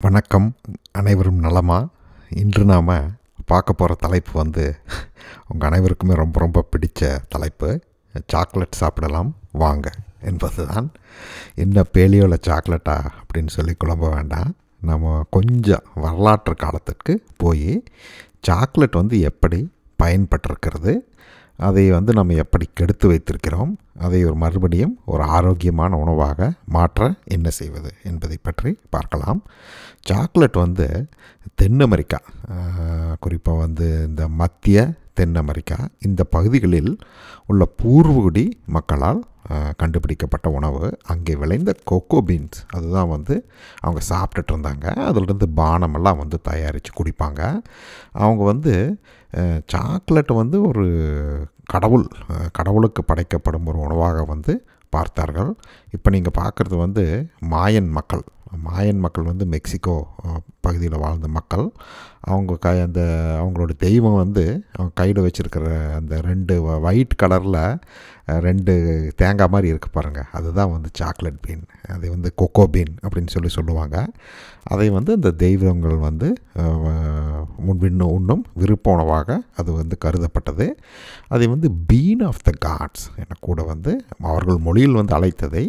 வணக்கம். அனைவரும் நலமா? இன்று நாம் பார்க்க போகிற தலைப்பு வந்து உங்கள் அனைவருக்குமே ரொம்ப ரொம்ப பிடித்த தலைப்பு. சாக்லேட் சாப்பிடலாம் வாங்க என்பது தான் என்ன பேலியோவில் சாக்லேட்டா அப்படின்னு சொல்லி குழம்ப வேண்டாம். நம்ம கொஞ்சம் வரலாற்று காலத்திற்கு போய் சாக்லேட் வந்து எப்படி பயன்பட்டிருக்கிறது அதை வந்து நம்ம எப்படி கெடுத்து வைத்திருக்கிறோம் அதை ஒரு மறுபடியும் ஒரு ஆரோக்கியமான உணவாக மாற்ற என்ன செய்வது என்பதை பற்றி பார்க்கலாம். சாக்லேட் வந்து தென் அமெரிக்கா குறிப்பாக வந்து இந்த மத்திய தென் அமெரிக்கா இந்த பகுதிகளில் உள்ள பூர்வகுடி மக்களால் கண்டுபிடிக்கப்பட்ட உணவு. அங்கே விளைந்த கொக்கோ பீன்ஸ் அதுதான் வந்து அவங்க சாப்பிட்டுட்டு இருந்தாங்க. அதிலிருந்து பானமெல்லாம் வந்து தயாரித்து குடிப்பாங்க. அவங்க வந்து சாக்லேட் வந்து ஒரு கடவுள் கடவுளுக்கு படைக்கப்படும் ஒரு உணவாக வந்து பார்த்தார்கள். இப்போ நீங்கள் பார்க்குறது வந்து மாயன் மக்கள். மாயன் மக்கள் வந்து மெக்சிகோ பகுதியில் வாழ்ந்த மக்கள். அவங்க க அந்த அவங்களோட தெய்வம் வந்து அவங்க கையில் வச்சுருக்கிற அந்த ரெண்டு ஒயிட் கலரில் ரெண்டு தேங்காய் மாதிரி இருக்குது பாருங்கள் அதுதான் வந்து சாக்லேட் பீன் அதை வந்து கொக்கோ பீன் அப்படின்னு சொல்லி சொல்லுவாங்க. அதை வந்து அந்த தெய்வங்கள் வந்து முன்பின்னு உண்ணும் விருப்ப உணவாக அது வந்து கருதப்பட்டது. அதை வந்து பீன் ஆஃப் த காட்ஸ் என கூட வந்து அவர்கள் மொழியில் வந்து அழைத்ததை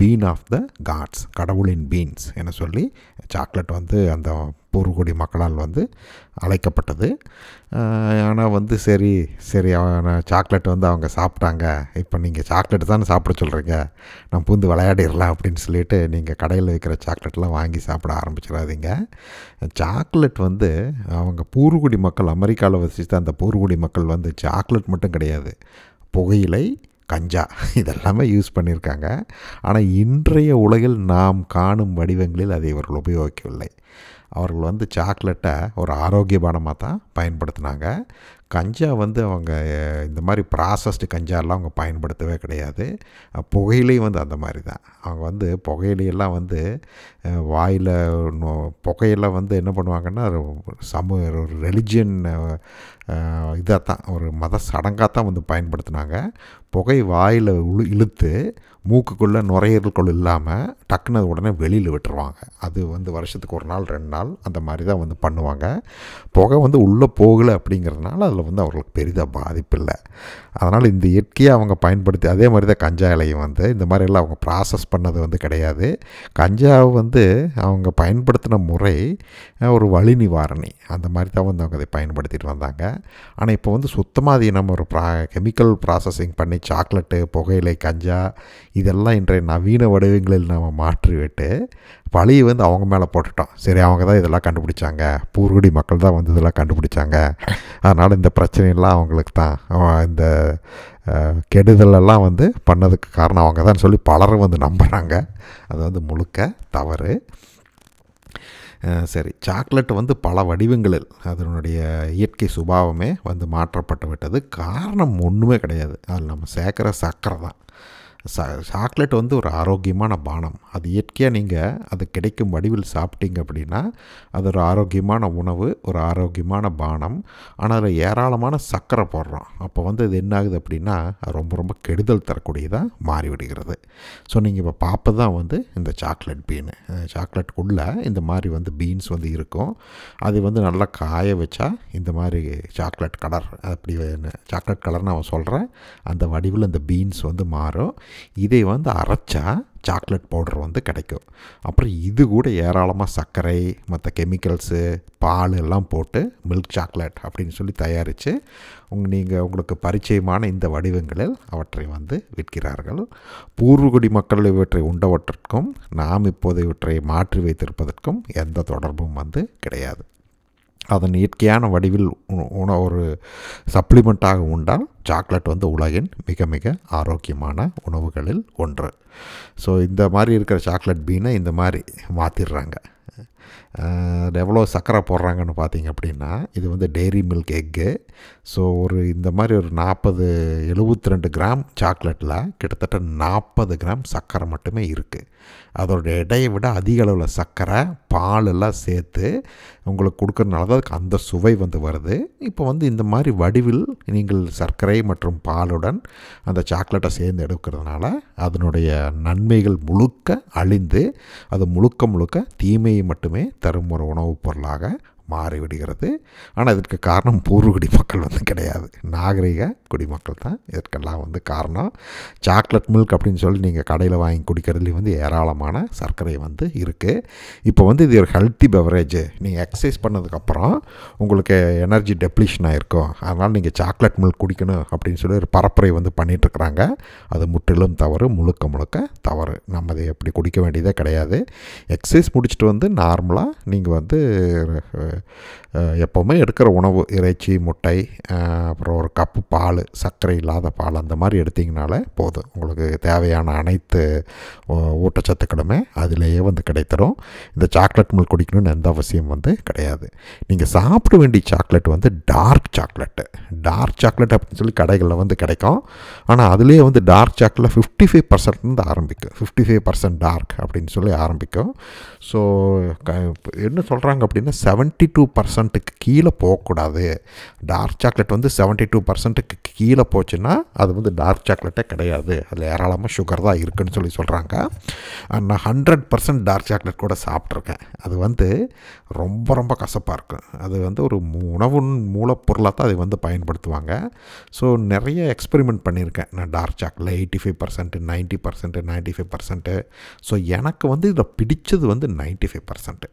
பீன் ஆஃப் த காட்ஸ் கடவுளின் பீன்ஸ் என சொல்லி சாக்லேட் வந்து அந்த பூர்வகுடி மக்களால் வந்து அழைக்கப்பட்டது. ஆனால் வந்து சரி சரி சாக்லேட் வந்து அவங்க சாப்பிட்டாங்க. இப்போ நீங்கள் சாக்லேட் தானே சாப்பிட சொல்கிறீங்க நான் பூந்து விளையாடிடலாம் அப்படின்னு சொல்லிட்டு நீங்கள் கடையில் இருக்கிற சாக்லேட்லாம் வாங்கி சாப்பிட ஆரம்பிச்சிடாதீங்க. சாக்லேட் வந்து அவங்க பூர்வகுடி மக்கள் அமெரிக்காவில் வசித்த அந்த பூர்வகுடி மக்கள் வந்து சாக்லேட் மட்டும் கிடையாது. புகையிலை கஞ்சா. இதெல்லாமே யூஸ் பண்ணியிருக்காங்க ஆனால் இன்றைய உலகில் நாம் காணும் வடிவங்களில் அதை இவர்கள் உபயோகிக்கவில்லை. அவர்கள் வந்து சாக்லேட்டை ஒரு ஆரோக்கிய பானமாக தான் பயன்படுத்தினாங்க. கஞ்சா வந்து அவங்க இந்த மாதிரி ப்ராசஸ்டு கஞ்சாலாம் அவங்க பயன்படுத்தவே கிடையாது. புகையிலையும் வந்து அந்த மாதிரி தான். அவங்க வந்து புகையிலையெல்லாம் வந்து வாயில் புகையெல்லாம் வந்து என்ன பண்ணுவாங்கன்னா சமூக ஒரு ரெலிஜியன் இதாக தான் ஒரு மத சடங்காக தான் வந்து பயன்படுத்தினாங்க. புகை வாயில் உழு இழுத்து மூக்குக்குள்ளே நுரையீரலுக்குள் இல்லாமல் டக்குன்னு உடனே வெளியில் விட்டுருவாங்க. அது வந்து வருஷத்துக்கு ஒரு நாள் ரெண்டு நாள் அந்த மாதிரி தான் வந்து பண்ணுவாங்க. புகை வந்து உள்ளே போகலை அப்படிங்கிறதுனால அதில் வந்து அவர்களுக்கு பெரிதாக பாதிப்பு இல்லை அதனால் இந்த இயற்கையை அவங்க பயன்படுத்தி அதே மாதிரி தான் கஞ்சா இலையும் வந்து இந்த மாதிரிலாம் அவங்க ப்ராசஸ் பண்ணது வந்து கிடையாது. கஞ்சாவை வந்து அவங்க பயன்படுத்தின முறை ஒரு வழி நிவாரணி. அந்த மாதிரி தான் வந்து அவங்க அதை பயன்படுத்திட்டு வந்தாங்க. ஆனால் இப்போ வந்து சுத்தமாக அதை நம்ம ஒரு ப்ரா கெமிக்கல் ப்ராசஸிங் பண்ணி சாக்லேட்டு புகையிலை கஞ்சா இதெல்லாம் இன்றைய நவீன வடிவங்களில் நம்ம மாற்றிவிட்டு பழியை வந்து அவங்க மேலே போட்டுட்டோம். சரி அவங்க தான் இதெல்லாம் கண்டுபிடிச்சாங்க. பூர்குடி மக்கள் தான் வந்து இதெல்லாம் கண்டுபிடிச்சாங்க. அதனால் இந்த பிரச்சனையெல்லாம் அவங்களுக்கு தான். இந்த கெடுதலெல்லாம் வந்து பண்ணதுக்கு காரணம் அவங்க தான் சொல்லி பலரும் வந்து நம்புகிறாங்க அது வந்து முழுக்க தவறு. சரி சாக்லேட் வந்து பல வடிவங்களில் அதனுடைய இயற்கை சுபாவமே வந்து மாற்றப்பட்டு விட்டது. காரணம் ஒன்றுமே கிடையாது. அதில் நம்ம சேர்க்குற சர்க்கரை தான். சா சாக்லேட் வந்து ஒரு ஆரோக்கியமான பானம். அது இயற்கையாக நீங்கள் அது கிடைக்கும் வடிவில் சாப்பிட்டீங்க அப்படின்னா அது ஒரு ஆரோக்கியமான உணவு ஒரு ஆரோக்கியமான பானம். ஆனால் அதில் ஏராளமான சர்க்கரை போடுறோம். அப்போ வந்து இது என்ன ஆகுது அப்படின்னா ரொம்ப ரொம்ப கெடுதல் தரக்கூடியதாக மாறிவிடுகிறது. ஸோ நீங்கள் இப்போ பார்ப்பது தான் வந்து இந்த சாக்லேட் பீனு. சாக்லேட்டுக்குள்ளே இந்த மாதிரி வந்து பீன்ஸ் வந்து இருக்கும். அது வந்து நல்லா காய வச்சா இந்த மாதிரி சாக்லேட் கலர் அப்படி சாக்லேட் கலர்னு அவன் சொல்கிறேன் அந்த வடிவில் இந்த பீன்ஸ் வந்து மாறும். இதை வந்து அரைச்சா சாக்லேட் பவுடர் வந்து கிடைக்கும். அப்புறம் இது கூட ஏராளமாக சர்க்கரை மற்ற கெமிக்கல்ஸு பால் எல்லாம் போட்டு மில்க் சாக்லேட் அப்படின்னு சொல்லி தயாரித்து உங்கள் நீங்கள் உங்களுக்கு பரிச்சயமான இந்த வடிவங்களில் அவற்றை வந்து விற்கிறார்கள். பூர்வகுடி மக்கள் இவற்றை உண்டவற்றிற்கும் நாம் இப்போது இவற்றை மாற்றி வைத்திருப்பதற்கும் எந்த தொடர்பும் வந்து கிடையாது. அதன் இயற்கையான வடிவில் உண ஒரு சப்ளிமெண்ட்டாக உண்டால் சாக்லேட் வந்து உலகின் மிக மிக ஆரோக்கியமான உணவுகளில் ஒன்று. ஸோ இந்த மாதிரி இருக்கிற சாக்லேட் பீனை இந்த மாதிரி மாற்றிடுறாங்க எவ்வளோ சர்க்கரை போடுறாங்கன்னு பார்த்தீங்க அப்படின்னா இது வந்து டெய்ரி மில்க் எக்கு ஸோ ஒரு இந்த மாதிரி ஒரு நாற்பது எழுபத்தி ரெண்டு கிராம் சாக்லேட்டில் கிட்டத்தட்ட நாற்பது கிராம் சர்க்கரை மட்டுமே இருக்குது அதோட எடையை விட அதிக அளவில் சர்க்கரை பால் எல்லாம் சேர்த்து உங்களுக்கு கொடுக்குறதுனால தான் அதுக்கு அந்த சுவை வந்து வருது. இப்போ வந்து இந்த மாதிரி வடிவில் நீங்கள் சர்க்கரை மற்றும் பாலுடன் அந்த சாக்லேட்டை சேர்ந்து எடுக்கிறதுனால அதனுடைய நன்மைகள் முழுக்க அழிந்து அது முழுக்க முழுக்க தீமையை மட்டுமே மட்டுமே தரும் ஒரு உணவுப் பொருளாக மாறிவிடுகிறது. ஆனால் இதற்கு காரணம் பூர்வகுடி மக்கள் வந்து கிடையாது. நாகரிக குடிமக்கள் தான். இதற்கெல்லாம் வந்து காரணம். சாக்லேட் மில்க் அப்படின்னு சொல்லி நீங்கள் கடையில் வாங்கி குடிக்கிறதுலேயும் வந்து ஏராளமான சர்க்கரை வந்து இருக்குது இப்போ வந்து இது ஒரு ஹெல்த்தி பெவரேஜ் நீங்கள் எக்ஸசைஸ் பண்ணதுக்கப்புறம் உங்களுக்கு எனர்ஜி டெப்ளிஷன் ஆகிருக்கும் அதனால் நீங்கள் சாக்லேட் மில்க் குடிக்கணும் அப்படின்னு சொல்லி ஒரு பரப்புரை வந்து பண்ணிகிட்ருக்குறாங்க அது முற்றிலும் தவறு முழுக்க முழுக்க தவறு. நம்ம அதை எப்படி குடிக்க வேண்டியதே கிடையாது. எக்ஸசைஸ் முடிச்சுட்டு வந்து நார்மலாக நீங்கள் வந்து எப்போவுமே எடுக்கிற உணவு இறைச்சி முட்டை அப்புறம் ஒரு கப்பு பால் சர்க்கரை இல்லாத பால் அந்த மாதிரி எடுத்திங்கனாலே போதும். உங்களுக்கு தேவையான அனைத்து ஊட்டச்சத்துக்களுமே அதிலேயே வந்து கிடைத்திடும் இந்த சாக்லேட் மில்க் குடிக்கணும்னு எந்த அவசியம் வந்து கிடையாது. நீங்கள் சாப்பிட வேண்டிய சாக்லேட் வந்து டார்க் சாக்லேட்டு. டார்க் சாக்லேட் அப்படின்னு சொல்லி கடைகளில் வந்து கிடைக்கும். ஆனால் அதுலேயே வந்து dark chocolate fifty five percent ஆரம்பிக்கும். ஃபிஃப்டி ஃபைவ் பர்சன்ட் டார்க் அப்படின்னு சொல்லி ஆரம்பிக்கும். ஸோ என்ன சொல்கிறாங்க அப்படின்னா செவன்ட்டி டூ பர்சன்ட்டுக்கு கீழே போகக்கூடாது. டார்க் சாக்லேட் வந்து செவன்ட்டி டூ பர்சன்ட்டுக்கு கீழே போச்சுன்னா அது வந்து டார்க் சாக்லேட்டே கிடையாது. அதில் ஏராளமாக சுகர் தான் இருக்குன்னு சொல்லி சொல்கிறாங்க நான் ஹண்ட்ரட் பர்சன்ட் டார்க் சாக்லேட் கூட சாப்பிட்ருக்கேன் அது வந்து ரொம்ப ரொம்ப கசப்பாக இருக்கும் அது வந்து ஒரு உணவு மூலப்பொருளாக தான் அது வந்து பயன்படுத்துவாங்க. ஸோ நிறைய எக்ஸ்பெரிமெண்ட் பண்ணியிருக்கேன். நான் dark chocolate eighty five percent ninety percent ninety five percent so எனக்கு வந்து இதில் பிடிச்சது வந்து நைன்ட்டி ஃபைவ் பர்சன்ட்டு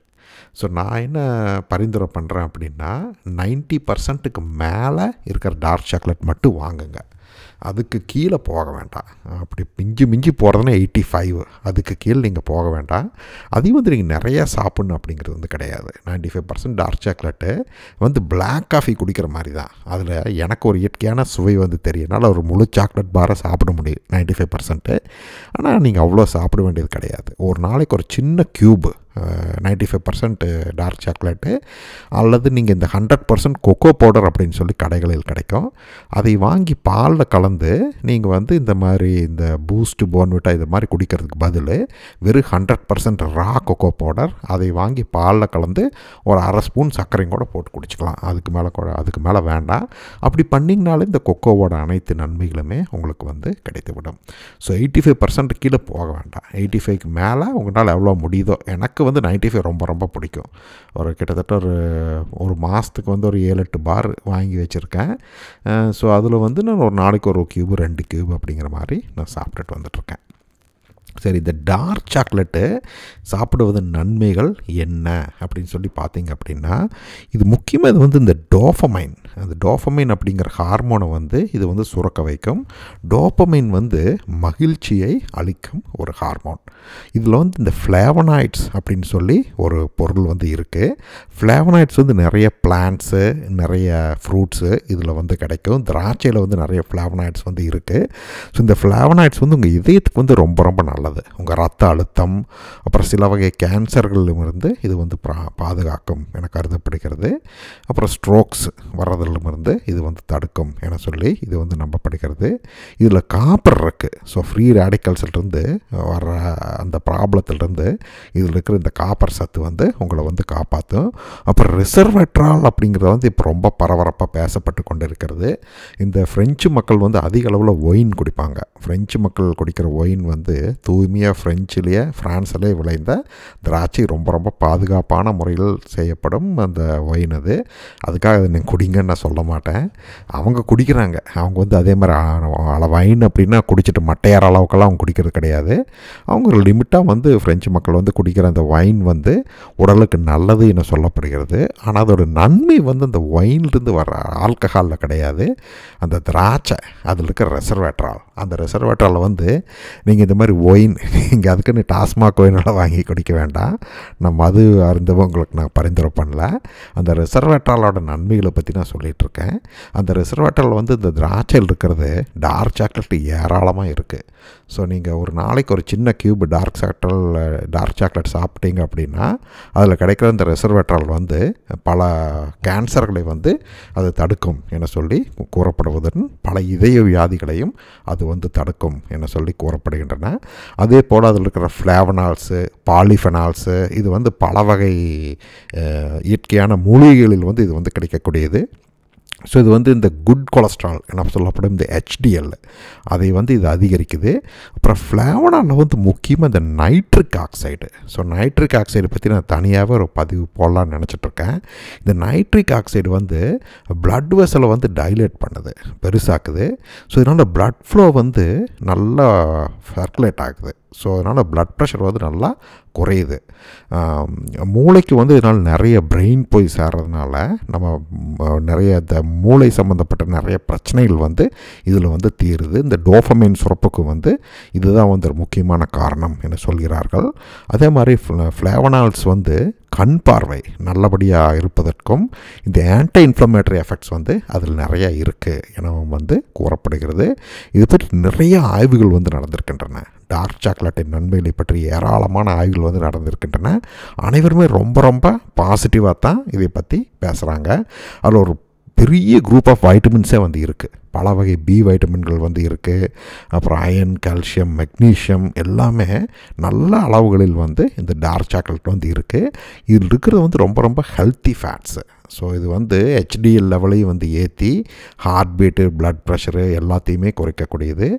ஸோ நான் என்ன பரிந்துரை பண்ணுறேன் அப்படின்னா நைன்ட்டி பர்சன்ட்டுக்கு மேலே இருக்கிற டார்க் சாக்லேட் மட்டும் வாங்குங்க. அதுக்கு கீழே போக வேண்டாம். அப்படி மிஞ்சி மிஞ்சி போகிறதுனா எயிட்டி ஃபைவ் அதுக்கு கீழே நீங்கள் போக வேண்டாம். அதையும் வந்து நீங்கள் நிறையா சாப்பிட்ணும் அப்படிங்கிறது வந்து கிடையாது. 95% ஃபைவ் பர்சன்ட் டார்க் சாக்லேட்டு வந்து பிளாக் காஃபி குடிக்கிற மாதிரி தான். அதில் எனக்கு ஒரு இயற்கையான சுவை வந்து தெரியனால ஒரு முழு சாக்லேட் பாரை சாப்பிட முடியும் 95% ஃபைவ் பர்சன்ட்டு ஆனால் நீங்கள் அவ்வளோ சாப்பிட வேண்டியது கிடையாது. ஒரு நாளைக்கு ஒரு சின்ன cube ninety five percent dark chocolate அல்லது நீங்கள் இந்த ஹண்ட்ரட் பர்சன்ட் கொக்கோ பவுடர் அப்படின்னு சொல்லி கடைகளில் கிடைக்கும். அதை வாங்கி பால் பாலில் கலந்து நீங்கள் வந்து இந்த மாதிரி இந்த பூஸ்ட்டு போன்விட்டா இது மாதிரி குடிக்கிறதுக்கு பதில் வெறும் hundred percent raw cocoa powder அதை வாங்கி பாலில் கலந்து ஒரு அரை ஸ்பூன் சர்க்கரையும் கூட போட்டு குடிச்சிக்கலாம். அதுக்கு மேலே கூட அதுக்கு மேலே வேண்டாம். அப்படி பண்ணிங்கனாலே இந்த கொக்கோவோட அனைத்து நன்மைகளுமே உங்களுக்கு வந்து கிடைத்துவிடும். ஸோ எயிட்டி ஃபைவ் பர்சன்ட் கீழே போக வேண்டாம். எயிட்டி ஃபைவ்க்கு மேலே உங்களால் எவ்வளோ முடியுதோ எனக்கு வந்து 95 ஃபைவ் ரொம்ப ரொம்ப பிடிக்கும். ஒரு கிட்டத்தட்ட ஒரு ஒரு மாதத்துக்கு வந்து ஒரு ஏழு எட்டு பார் வாங்கி வச்சுருக்கேன். ஸோ அதில் வந்து நான் ஒரு நாளைக்கு ஒரு கியூப் ரெண்டு கியூப் அப்படிங்கிற மாதிரி நான் சாப்பிட்டுட்டு வந்துட்ருக்கேன் சரி இந்த டார்க் சாக்லேட்டு சாப்பிடுவதன் நன்மைகள் என்ன அப்படின்னு சொல்லி பார்த்தீங்க அப்படின்னா இது முக்கியமாக இது வந்து இந்த டோஃபமைன் அந்த டோஃபமைன் அப்படிங்கிற ஹார்மோனை வந்து இது வந்து சுரக்க வைக்கும். டோப்பமைன் வந்து மகிழ்ச்சியை அளிக்கும் ஒரு ஹார்மோன் இதில் வந்து இந்த ஃப்ளேவனாய்ட்ஸ் அப்படின்னு சொல்லி ஒரு பொருள் வந்து இருக்குது ஃப்ளேவனாய்ட்ஸ் வந்து நிறைய பிளான்ட்ஸு நிறைய ஃப்ரூட்ஸு இதில் வந்து கிடைக்கும். திராட்சையில் வந்து நிறைய ஃப்ளேவனாய்ட்ஸ் வந்து இருக்குது ஸோ இந்த ஃப்ளேவனாய்ட்ஸ் வந்து உங்கள் இதயத்துக்கு வந்து ரொம்ப ரொம்ப நல்லது. உங்கள் ரத்த அழுத்தம் அப்புறம் சில வகை கேன்சர்களிலிருந்து இது வந்து பா பாதுகாக்கும் என கருதப்படுகிறது. அப்புறம் ஸ்ட்ரோக்ஸ் வர்றதிலிருந்து இது வந்து தடுக்கும் என சொல்லி இது வந்து நம்பப்படுகிறது. இதில் காப்பர் இருக்குது ஸோ ஃப்ரீ ரேடிக்கல்ஸ்லேருந்து வர்ற அந்த ப்ராப்ளத்திலிருந்து இதில் இருக்கிற இந்த காப்பர் சத்து வந்து உங்களை வந்து காப்பாற்றும் அப்புறம் ரிசர்வெட்ரால் அப்படிங்கிறது வந்து இப்போ ரொம்ப பரபரப்பாக பேசப்பட்டு கொண்டு இருக்கிறது இந்த ஃப்ரெஞ்சு மக்கள் வந்து அதிக அளவில் ஒயின் குடிப்பாங்க. ஃப்ரெஞ்சு மக்கள் குடிக்கிற ஒயின் வந்து தூய்மையாக ஃப்ரெஞ்சிலேயே ஃப்ரான்ஸிலே விளைந்த திராட்சை ரொம்ப ரொம்ப பாதுகாப்பான முறையில் செய்யப்படும் அந்த ஒயின் அது. அதுக்காக அதை நீங்கள் குடிங்கன்னு நான் சொல்ல மாட்டேன். அவங்க குடிக்கிறாங்க. அவங்க வந்து அதே மாதிரி அள வைன் அப்படின்னா குடிச்சிட்டு மட்டையார அளவுக்கெல்லாம் அவங்க குடிக்கிறது கிடையாது. அவங்க ஒரு லிமிட்டாக வந்து ஃப்ரெஞ்சு மக்கள் வந்து குடிக்கிற அந்த வைன் வந்து உடலுக்கு நல்லது என சொல்லப்படுகிறது. ஆனால் அதோட நன்மை வந்து அந்த ஒயின்லேருந்து வர ஆல்கஹாலில் கிடையாது. அந்த திராட்சை அதில் இருக்கிற ரெசர்வேட்ரால் அந்த ரெசர்வேட்ரால் வந்து நீங்கள் இந்த மாதிரி ஒயின் நீங்கள் அதுக்குன்னு டாஸ்மாக் ஒயினெல்லாம் வாங்கி குடிக்க வேண்டாம். நான் மது அருந்தவும் உங்களுக்கு நான் பரிந்துரை பண்ணல. அந்த ரிசர்வேட்டாலோட நன்மைகளை பற்றி நான் சொல்லிகிட்டு இருக்கேன். அந்த ரிசர்வேட்டால் வந்து இந்த திராட்சையில் இருக்கிறது டார்க் சாக்லேட் ஏராளமாக இருக்குது ஸோ நீங்கள் ஒரு நாளைக்கு ஒரு சின்ன cube dark chocolate dark chocolate சாப்பிட்டீங்க அப்படின்னா அதில் கிடைக்கிற இந்த ரிசர்வேட்டரால் வந்து பல கேன்சர்களை வந்து அது தடுக்கும் என சொல்லி கூறப்படுவதுடன் பல இதய வியாதிகளையும் அது வந்து தடுக்கும் என சொல்லி கூறப்படுகின்றன. அதே போல் அதில் இருக்கிற ஃப்ளேவனால்ஸு பாலிஃபெனால்ஸு இது வந்து பல வகை இயற்கையான மூலிகைகளில் வந்து இது வந்து கிடைக்கக்கூடியது. ஸோ இது வந்து இந்த குட் கொலஸ்ட்ரால் என்ன சொல்லப்படும் இந்த ஹெச்டிஎல் அதை வந்து இது அதிகரிக்குது. அப்புறம் ஃப்ளேவனாலில் வந்து முக்கியமாக இந்த nitric oxide so nitric oxide பற்றி நான் தனியாகவே ஒரு பதிவு போடலான்னு நினச்சிட்ருக்கேன். இந்த நைட்ரிக் ஆக்சைடு வந்து பிளட் வெசலை வந்து டைலேட் பண்ணுது பெருசாக்குது. ஸோ இதனால் பிளட் ஃப்ளோ வந்து நல்லா சர்க்குலேட் ஆகுது. ஸோ அதனால் ப்ளட் ப்ரெஷர் வந்து நல்லா குறையுது. மூளைக்கு வந்து இதனால் நிறைய பிரெயின் போய் சேர்றதுனால நம்ம நிறைய இந்த மூளை சம்மந்தப்பட்ட நிறைய பிரச்சனைகள் வந்து இதில் வந்து தீருது. இந்த டோஃபமைன் சுரப்புக்கு வந்து இதுதான் வந்து ஒரு முக்கியமான காரணம் என சொல்கிறார்கள். அதே மாதிரி ஃப்ளேவனால்ஸ் வந்து கண் பார்வை நல்லபடியாக இருப்பதற்கும் இந்த ஆன்டி இன்ஃப்ளமேட்டரி எஃபெக்ட்ஸ் வந்து அதில் நிறையா இருக்குது எனவும் வந்து கூறப்படுகிறது. இது பற்றி நிறைய ஆய்வுகள் வந்து நடந்திருக்கின்றன. டார்க் சாக்லேட்டின் நன்மைகளை பற்றி ஏராளமான ஆய்வுகள் வந்து நடந்திருக்கின்றன. அனைவருமே ரொம்ப ரொம்ப பாசிட்டிவாக தான் இதை பற்றி பேசுகிறாங்க அதில் ஒரு பெரிய குரூப் ஆஃப் வைட்டமின்ஸே வந்து இருக்குது பல வகை பி வைட்டமின்கள் வந்து இருக்குது அப்புறம் அயன் கால்சியம் மெக்னீஷியம் எல்லாமே நல்ல அளவுகளில் வந்து இந்த டார்க் சாக்லேட் வந்து இருக்குது இதில் இருக்கிறது வந்து ரொம்ப ரொம்ப ஹெல்த்தி ஃபேட்ஸு ஸோ இது வந்து ஹெச்டிஎல் லெவலையும் வந்து ஏற்றி ஹார்ட் பீட்டு பிளட் ப்ரெஷரு எல்லாத்தையுமே குறைக்கக்கூடியது.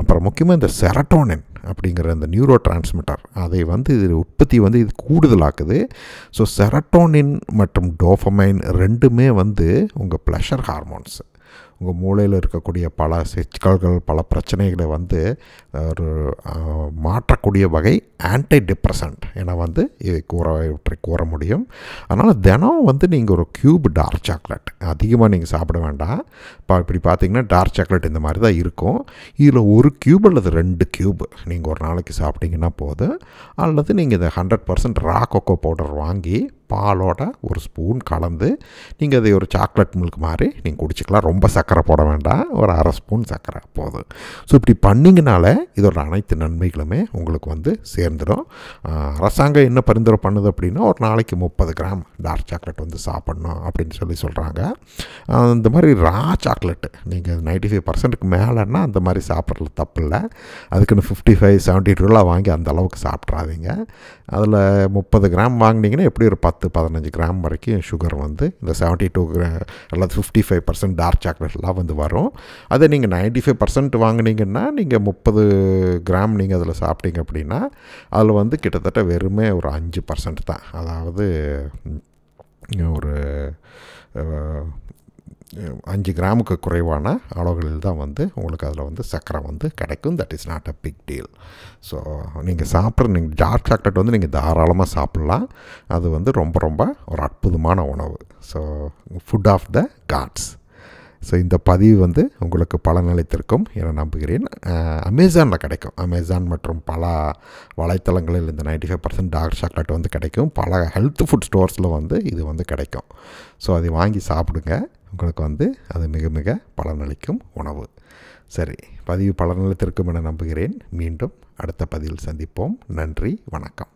அப்புறம் முக்கியமாக இந்த செரட்டோனின் அப்படிங்கிற அந்த நியூரோ டிரான்ஸ்மிட்டர் அதை வந்து இது உற்பத்தி வந்து இது கூடுதலாக்குது. ஸோ செரட்டோனின் மற்றும் டோஃபமைன் ரெண்டுமே வந்து உங்கள் ப்ளஷர் ஹார்மோன்ஸ் உங்கள் மூளையில் இருக்கக்கூடிய பல சிக்கல்கள் பல பிரச்சனைகளை வந்து ஒரு மாற்றக்கூடிய வகை ஆன்டி டிப்ரெசன்ட் என வந்து இதை கூற இவற்றை கூற முடியும். அதனால் தினம் வந்து நீங்கள் ஒரு க்யூப் டார்க் சாக்லேட் அதிகமாக நீங்கள் சாப்பிட வேண்டாம். இப்போ இப்படி பார்த்தீங்கன்னா டார்க் சாக்லேட் இந்த மாதிரி தான் இருக்கும். இதில் ஒரு க்யூப் அல்லது ரெண்டு க்யூப் நீங்கள் ஒரு நாளைக்கு சாப்பிட்டீங்கன்னா போதும். அல்லது நீங்கள் இதை hundred percent raw cocoa powder வாங்கி பாலோட ஒரு ஸ்பூன் கலந்து நீங்கள் அதை ஒரு சாக்லேட் மில்க் மாதிரி நீங்கள் குடிச்சிக்கலாம். ரொம்ப சர்க்கரை போட வேண்டாம். ஒரு அரை ஸ்பூன் சர்க்கரை போதும். ஸோ இப்படி பண்ணிங்கனால இதோட அனைத்து நன்மைகளுமே உங்களுக்கு வந்து சேர்ந்துடும். அரசாங்கம் என்ன பரிந்துரை பண்ணுது அப்படின்னா ஒரு நாளைக்கு முப்பது கிராம் டார்க் சாக்லேட் வந்து சாப்பிட்ணும் அப்படின்னு சொல்லி சொல்கிறாங்க இந்த மாதிரி ரா சாக்லேட்டு நீங்கள் நைன்டி ஃபைவ் பர்சன்ட்டுக்கு மேலேன்னா அந்த மாதிரி சாப்பிட்றது தப்பு இல்லை அதுக்குன்னு ஃபிஃப்டி ஃபைவ் செவன்ட்டி டூலாம் வாங்கி அந்த அளவுக்கு சாப்பிட்றாதீங்க அதில் முப்பது கிராம் வாங்கினீங்கன்னா எப்படி ஒரு பத்து பதினஞ்சு கிராம் வரைக்கும் சுகர் வந்து இந்த செவன்ட்டி டூ அல்லது ஃபிஃப்டி ஃபைவ் பர்சன்ட் டார்க் சாக்லேட்லாம் வந்து வரும். அதை நீங்கள் நைன்ட்டி ஃபைவ் பர்சன்ட் வாங்கினீங்கன்னா நீங்கள் முப்பது கிராம் நீங்கள் அதில் சாப்பிட்டீங்க அப்படின்னா அதில் வந்து கிட்டத்தட்ட வெறுமே ஒரு அஞ்சு பர்சன்ட் தான். அதாவது ஒரு அஞ்சு கிராமுக்கு குறைவான அளவுகளில் தான் வந்து உங்களுக்கு அதில் வந்து சர்க்கரை வந்து கிடைக்கும். That is not a big deal so நீங்கள் சாப்பிட்ற நீங்கள் டார்க் சாக்லேட் வந்து நீங்கள் தாராளமாக சாப்பிட்லாம். அது வந்து ரொம்ப ரொம்ப ஒரு அற்புதமான உணவு. So food of the gods so இந்த பதிவு வந்து உங்களுக்கு பலனளித்திருக்கும் என நம்புகிறேன். அமேசானில் கிடைக்கும். அமேசான் மற்றும் பல வலைத்தளங்களில் இந்த ninety five percent dark chocolate வந்து கிடைக்கும். பல ஹெல்த் ஃபுட் ஸ்டோர்ஸில் வந்து இது வந்து கிடைக்கும். ஸோ அதை வாங்கி சாப்பிடுங்க. உங்களுக்கு வந்து அது மிக மிக பலனளிக்கும் உணவு. சரி பதிவு பலனளித்திருக்கும் என நம்புகிறேன். மீண்டும் அடுத்த பதிவில் சந்திப்போம். நன்றி வணக்கம்.